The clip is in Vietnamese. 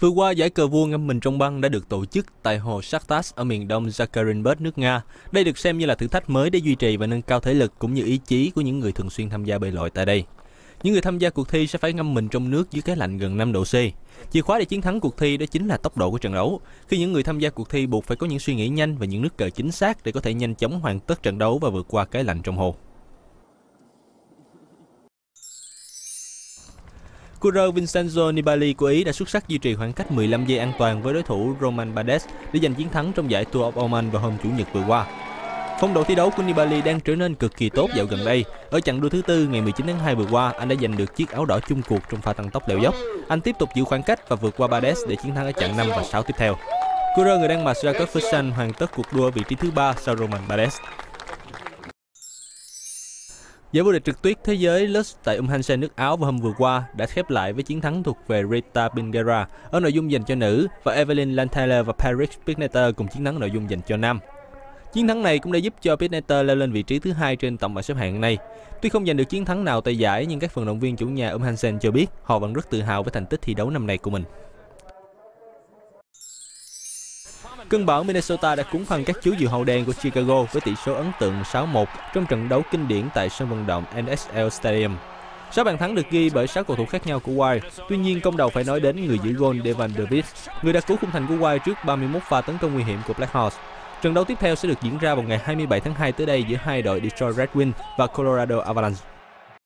Vừa qua, giải cờ vua ngâm mình trong băng đã được tổ chức tại hồ Shakhtas ở miền đông Yekaterinburg, nước Nga. Đây được xem như là thử thách mới để duy trì và nâng cao thể lực cũng như ý chí của những người thường xuyên tham gia bơi lội tại đây. Những người tham gia cuộc thi sẽ phải ngâm mình trong nước dưới cái lạnh gần 5 độ C. Chìa khóa để chiến thắng cuộc thi đó chính là tốc độ của trận đấu. Khi những người tham gia cuộc thi buộc phải có những suy nghĩ nhanh và những nước cờ chính xác để có thể nhanh chóng hoàn tất trận đấu và vượt qua cái lạnh trong hồ. Kuro Vincenzo Nibali của Ý đã xuất sắc duy trì khoảng cách 15 giây an toàn với đối thủ Roman Bardet để giành chiến thắng trong giải Tour of Oman vào hôm Chủ nhật vừa qua. Phong độ thi đấu của Nibali đang trở nên cực kỳ tốt dạo gần đây. Ở chặng đua thứ tư ngày 19 tháng 2 vừa qua, anh đã giành được chiếc áo đỏ chung cuộc trong pha tăng tốc leo dốc. Anh tiếp tục giữ khoảng cách và vượt qua Bardet để chiến thắng ở chặng 5 và 6 tiếp theo. Kuro người Đan Mạch Jakob Fuchsang hoàn tất cuộc đua vị trí thứ ba sau Roman Bardet. Giải vô địch trực tuyết thế giới Lutz tại Um Hansen nước Áo vào hôm vừa qua đã khép lại với chiến thắng thuộc về Rita Pingera ở nội dung dành cho nữ và Evelyn Lantaler và Paris Pignetter cùng chiến thắng nội dung dành cho nam. Chiến thắng này cũng đã giúp cho Pignetter leo lên vị trí thứ hai trên tổng bảng xếp hạng này. Tuy không giành được chiến thắng nào tại giải, nhưng các vận động viên chủ nhà Um Hansen cho biết họ vẫn rất tự hào với thành tích thi đấu năm nay của mình. Cơn bão Minnesota đã cúng phần các chú diều hâu đen của Chicago với tỷ số ấn tượng 6-1 trong trận đấu kinh điển tại sân vận động NSL Stadium. 6 bàn thắng được ghi bởi 6 cầu thủ khác nhau của Wild. Tuy nhiên, công đầu phải nói đến người giữ gôn Devan Davis, người đã cứu khung thành của Wild trước 31 pha tấn công nguy hiểm của Blackhawks. Trận đấu tiếp theo sẽ được diễn ra vào ngày 27 tháng 2 tới đây giữa hai đội Detroit Red Wings và Colorado Avalanche.